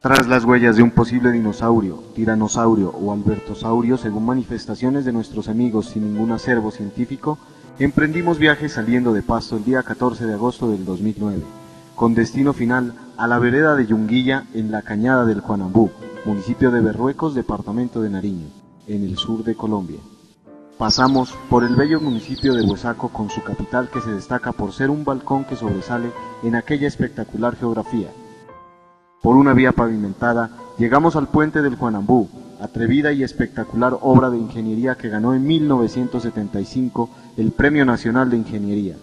Tras las huellas de un posible dinosaurio, tiranosaurio o albertosaurio, según manifestaciones de nuestros amigos sin ningún acervo científico, emprendimos viaje saliendo de Pasto el día 14 de agosto del 2009, con destino final a la vereda de Yunguilla en la cañada del Juanambú, municipio de Berruecos, departamento de Nariño, en el sur de Colombia. Pasamos por el bello municipio de Huesaco con su capital que se destaca por ser un balcón que sobresale en aquella espectacular geografía, por una vía pavimentada, llegamos al puente del Juanambú, atrevida y espectacular obra de ingeniería que ganó en 1975 el Premio Nacional de Ingeniería.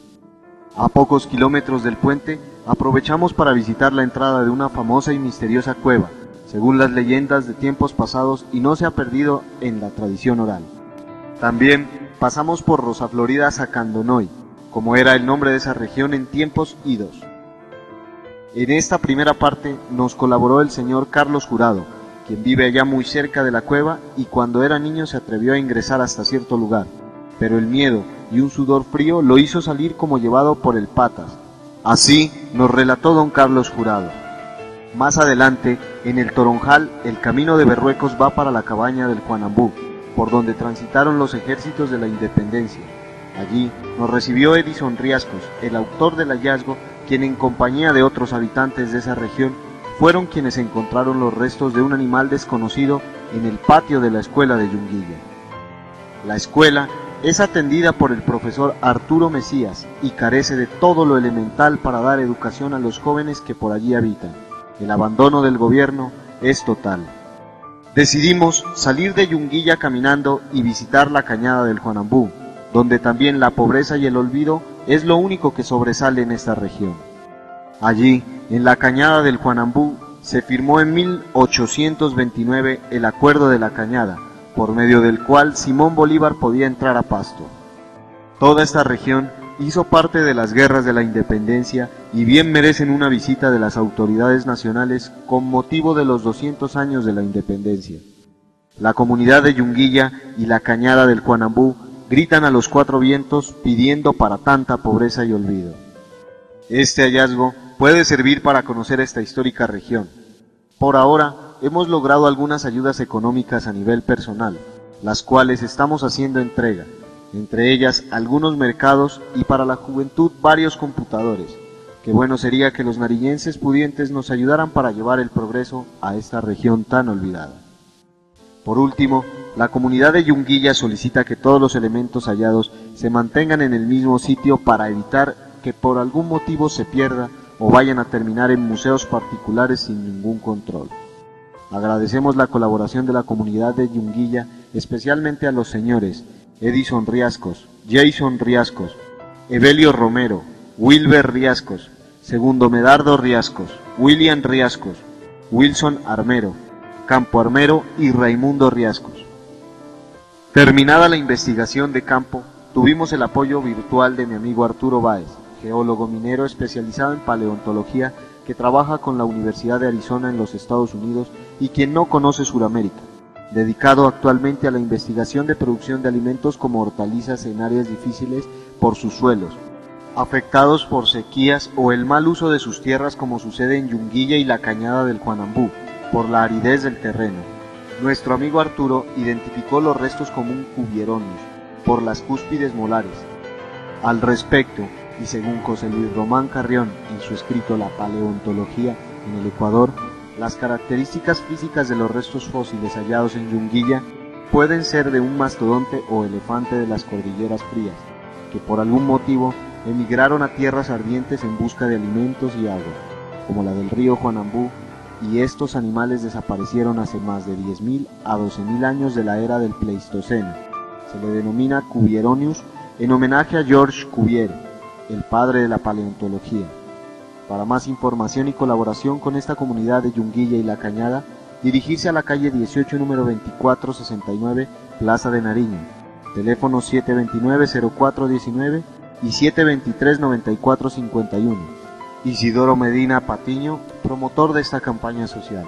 A pocos kilómetros del puente, aprovechamos para visitar la entrada de una famosa y misteriosa cueva, según las leyendas de tiempos pasados y no se ha perdido en la tradición oral. También pasamos por Rosa Florida Sacandonoy, como era el nombre de esa región en tiempos idos. En esta primera parte nos colaboró el señor Carlos Jurado, quien vive allá muy cerca de la cueva y cuando era niño se atrevió a ingresar hasta cierto lugar, pero el miedo y un sudor frío lo hizo salir como llevado por el patas. Así nos relató don Carlos Jurado. Más adelante, en el Toronjal, el camino de Berruecos va para la cabaña del Juanambú, por donde transitaron los ejércitos de la independencia. Allí nos recibió Edison Riascos, el autor del hallazgo quien en compañía de otros habitantes de esa región fueron quienes encontraron los restos de un animal desconocido en el patio de la escuela de Yunguilla. La escuela es atendida por el profesor Arturo Mesías y carece de todo lo elemental para dar educación a los jóvenes que por allí habitan. El abandono del gobierno es total. Decidimos salir de Yunguilla caminando y visitar la cañada del Juanambú, donde también la pobreza y el olvido es lo único que sobresale en esta región. Allí, en la cañada del Juanambú, se firmó en 1829 el Acuerdo de la Cañada, por medio del cual Simón Bolívar podía entrar a Pasto. Toda esta región hizo parte de las guerras de la independencia y bien merecen una visita de las autoridades nacionales con motivo de los 200 años de la independencia. La comunidad de Yunguilla y la cañada del Juanambú gritan a los cuatro vientos pidiendo para tanta pobreza y olvido. Este hallazgo puede servir para conocer esta histórica región. Por ahora hemos logrado algunas ayudas económicas a nivel personal, las cuales estamos haciendo entrega, entre ellas algunos mercados y para la juventud varios computadores. Qué bueno sería que los narillenses pudientes nos ayudaran para llevar el progreso a esta región tan olvidada. Por último, la comunidad de Yunguilla solicita que todos los elementos hallados se mantengan en el mismo sitio para evitar que por algún motivo se pierda o vayan a terminar en museos particulares sin ningún control. Agradecemos la colaboración de la comunidad de Yunguilla, especialmente a los señores Edison Riascos, Jason Riascos, Evelio Romero, Wilber Riascos, Segundo Medardo Riascos, William Riascos, Wilson Armero, Campo Armero y Raimundo Riascos. Terminada la investigación de campo, tuvimos el apoyo virtual de mi amigo Arturo Báez, geólogo minero especializado en paleontología que trabaja con la Universidad de Arizona en los Estados Unidos y quien no conoce Sudamérica, dedicado actualmente a la investigación de producción de alimentos como hortalizas en áreas difíciles por sus suelos, afectados por sequías o el mal uso de sus tierras como sucede en Yunguilla y la Cañada del Juanambú, por la aridez del terreno. Nuestro amigo Arturo identificó los restos como un cubieronius por las cúspides molares. Al respecto, y según José Luis Román Carrión en su escrito La paleontología en el Ecuador, las características físicas de los restos fósiles hallados en Yunguilla pueden ser de un mastodonte o elefante de las cordilleras frías, que por algún motivo emigraron a tierras ardientes en busca de alimentos y agua, como la del río Juanambú y estos animales desaparecieron hace más de 10.000 a 12.000 años de la era del Pleistoceno. Se le denomina Cuvieronius en homenaje a George Cuvier, el padre de la paleontología. Para más información y colaboración con esta comunidad de Yunguilla y La Cañada, dirigirse a la calle 18 número 2469, Plaza de Nariño, teléfono 729-0419 y 723-9451. Isidoro Medina Patiño, promotor de esta campaña social.